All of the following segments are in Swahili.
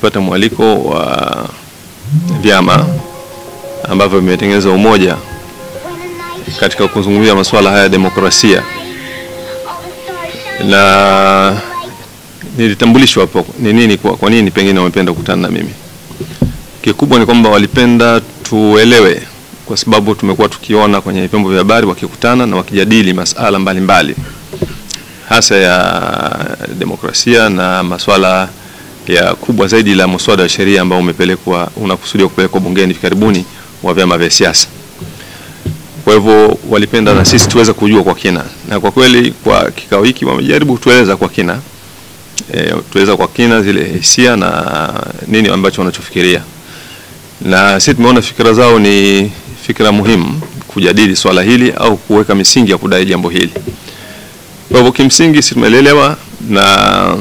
tulipata mwaliko wa vyama ambavyo vimetengeneza umoja katika kuzungumzia masuala haya ya demokrasia, na nilitambulishwa hapo ni nini, kwa, kwa nini pengine wamependa kukutana na mimi. Kikubwa ni kwamba walipenda tuelewe, kwa sababu tumekuwa tukiona kwenye vyombo vya habari wakikutana na wakijadili masala mbalimbali mbali, hasa ya demokrasia na masuala ya kubwa zaidi la mswada wa sheria ambao umepelekwa unakusudiwa kupelekwa bungeni hivi karibuni wa vyama vya siasa. Kwa hivyo walipenda na sisi tuweze kujua kwa kina, na kwa kweli kwa kikao hiki wamejaribu kutueleza kwa kina e, tueleza kwa kina zile hisia na nini ambacho wanachofikiria, na sisi tumeona fikira zao ni fikira muhimu kujadili swala hili au kuweka misingi ya kudai jambo hili. Kwa hivyo kimsingi sisi tumeelewa na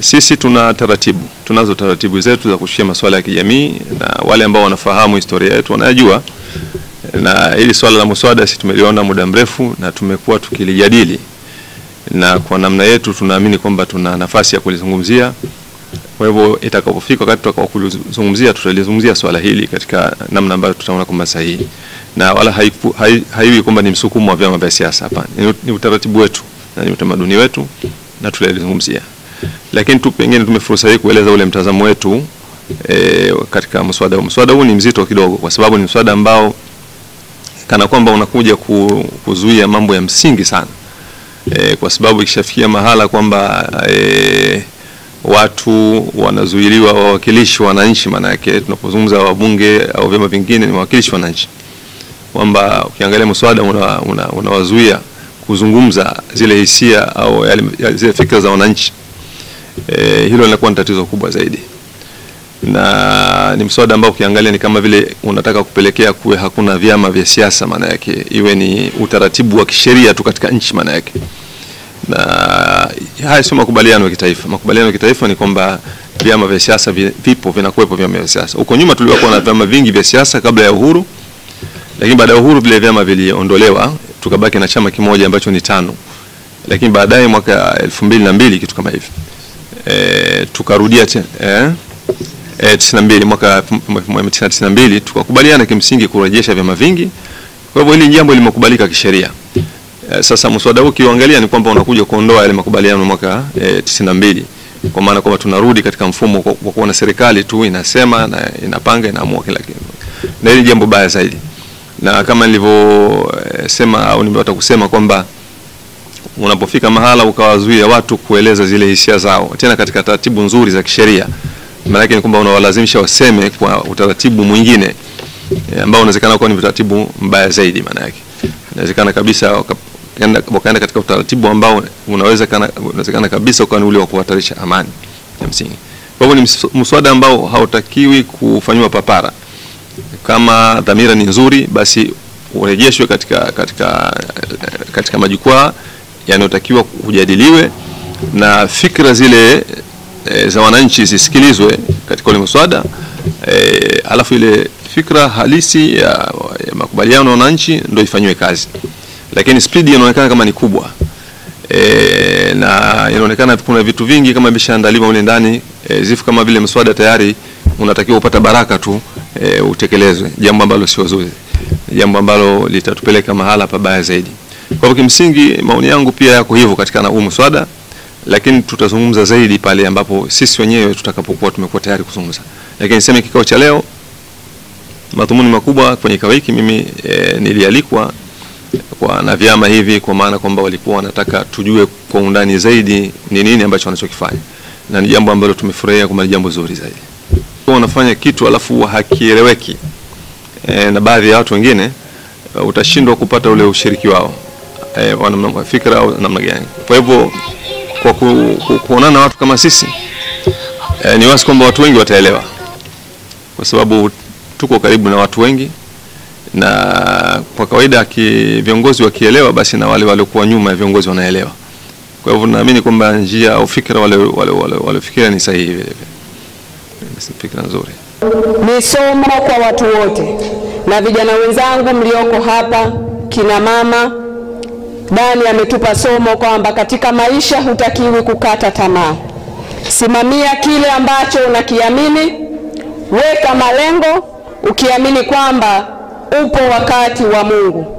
sisi tuna taratibu, tunazo taratibu zetu za kushia masuala ya kijamii, na wale ambao wanafahamu historia yetu wanajua, na hili swala la muswada sisi tumeliona muda mrefu na tumekuwa tukilijadili, na kwa namna yetu tunaamini kwamba tuna nafasi ya kulizungumzia. Kwa hivyo itakapofika wakati tutakao kulizungumzia, tutalizungumzia swala hili katika namna ambayo tutaona kwamba sahihi, na wala haiwi hai, hai kwamba ni msukumo wa vyama vya siasa. Hapana, ni utaratibu wetu na ni utamaduni wetu na tutalizungumzia lakini tu pengine tume fursa hii kueleza ule mtazamo wetu e, katika mswada huu. Mswada huu ni mzito kidogo, kwa sababu ni mswada ambao kana kwamba unakuja ku, kuzuia mambo ya msingi sana e, kwa sababu ikishafikia mahala kwamba e, watu wanazuiliwa wawakilishi wananchi, maana yake tunapozungumza wabunge au vyama vingine ni wawakilishi wananchi, kwamba ukiangalia mswada unawazuia una, una kuzungumza zile hisia au yale, zile fikra za wananchi. E, hilo linakuwa ni tatizo kubwa zaidi, na ni mswada ambao ukiangalia ni kama vile unataka kupelekea kuwe hakuna vyama vya siasa, maana yake iwe ni utaratibu wa kisheria tu katika nchi, maana yake. Na haya sio makubaliano ya kitaifa. Makubaliano ya kitaifa ni kwamba vyama vya siasa vipo, vinakuwepo vyama vya siasa. Huko nyuma tulikuwa na vyama vingi vya siasa kabla ya uhuru, lakini baada ya uhuru vile vyama viliondolewa, tukabaki na chama kimoja ambacho ni tano, lakini baadaye mwaka elfu mbili na mbili kitu kama hivi E, tukarudia eh, e, na mbili mwaka 1992 tukakubaliana kimsingi kurejesha vyama vingi. Kwa hivyo hili jambo limekubalika kisheria. E, sasa mswada huu ukiangalia ni kwamba unakuja kuondoa yale makubaliano mwaka e, tisini na mbili kwa maana kwamba tunarudi katika mfumo kwa kuwa na serikali tu inasema na inapanga inaamua kila kitu, na hili jambo baya zaidi, na kama nilivyosema au nimepata kusema kwamba unapofika mahala ukawazuia watu kueleza zile hisia zao tena katika taratibu nzuri za kisheria, maana yake ni kwamba unawalazimisha waseme kwa utaratibu mwingine e, ambao unawezekana kuwa ni utaratibu mbaya zaidi. Maana yake inawezekana kabisa wakaenda katika utaratibu ambao unaweza kana unawezekana kabisa ukawa ni ule wa kuhatarisha amani ya msingi. Kwa hivyo ni mswada ambao hautakiwi kufanywa papara. Kama dhamira ni nzuri, basi urejeshwe katika katika katika majukwaa yanayotakiwa kujadiliwe na fikra zile e, za wananchi zisikilizwe katika ule mswada. E, alafu ile fikra halisi ya, ya makubaliano na wananchi ndio ifanywe kazi, lakini spidi inaonekana kama ni kubwa. E, na inaonekana kuna vitu vingi kama vishaandaliwa mle ndani. E, zifu kama vile mswada tayari unatakiwa upata baraka tu e, utekelezwe, jambo ambalo sio zuri, jambo ambalo litatupeleka mahala pabaya zaidi. Kwa kimsingi maoni yangu pia yako hivyo katika huu mswada, lakini tutazungumza zaidi pale ambapo sisi wenyewe tutakapokuwa tumekuwa tayari kuzungumza. Lakini niseme kikao cha leo, madhumuni makubwa kwenye kikao hiki mimi e, nilialikwa kwa na vyama hivi, kwa maana kwamba walikuwa wanataka tujue kwa undani zaidi ni nini ambacho wanachokifanya, na ni jambo ambalo tumefurahia kwamba ni jambo zuri zaidi. Wanafanya kitu alafu hakieleweki e, na baadhi ya watu wengine uh, utashindwa kupata ule ushiriki wao e, wana fikra au namna gani. Kwa hivyo kwa ku, ku, kuonana na watu kama sisi eh, ni wazi kwamba watu wengi wataelewa, kwa sababu tuko karibu na watu wengi, na kwa kawaida ki, viongozi wakielewa, basi na wale waliokuwa nyuma ya viongozi wanaelewa. Kwa hivyo naamini kwamba njia au fikra wale ni sahihi vile vile, fikra nzuri. Ni somo kwa watu wote na vijana wenzangu mlioko hapa, kina mama. Dani ametupa somo kwamba katika maisha hutakiwi kukata tamaa. Simamia kile ambacho unakiamini, weka malengo ukiamini kwamba upo wakati wa Mungu.